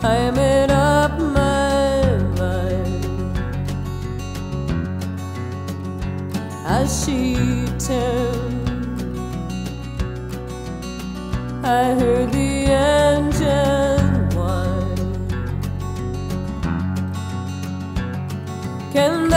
I made up my mind as she turned. I heard the engine whine. Can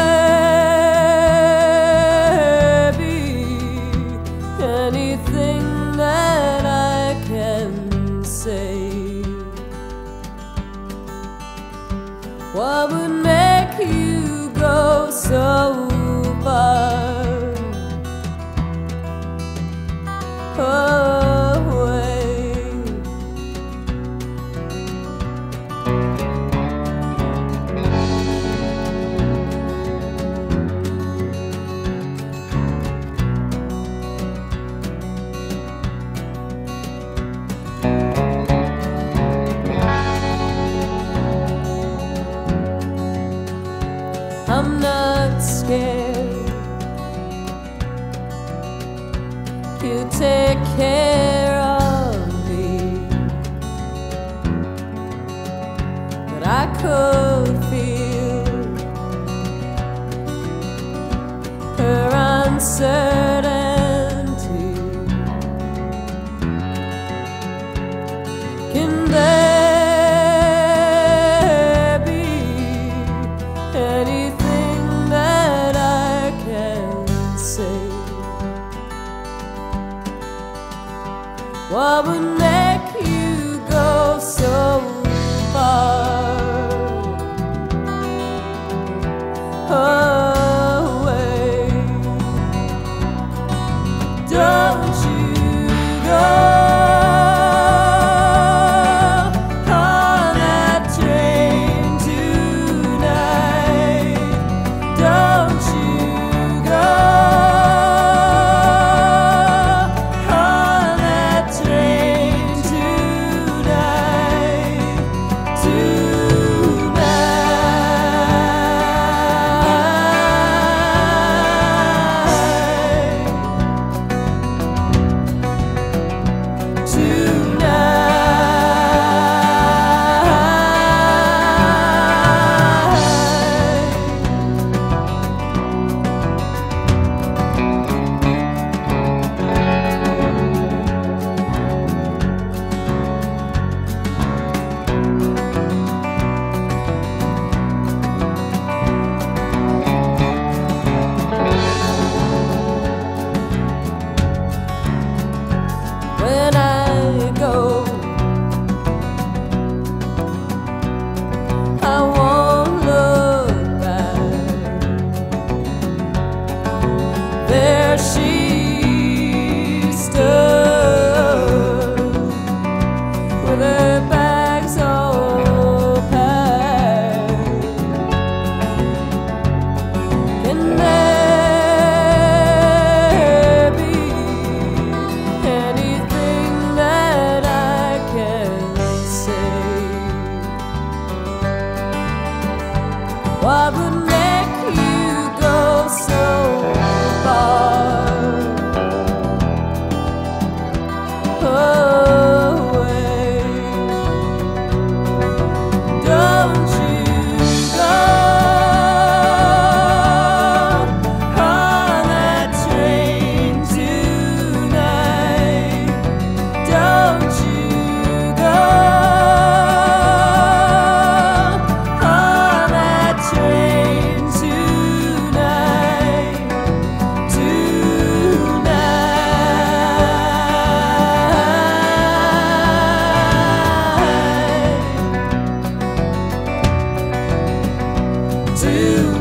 What would make you go so far away? You take care of me. But I could feel her uncertainty. What would make you go so far to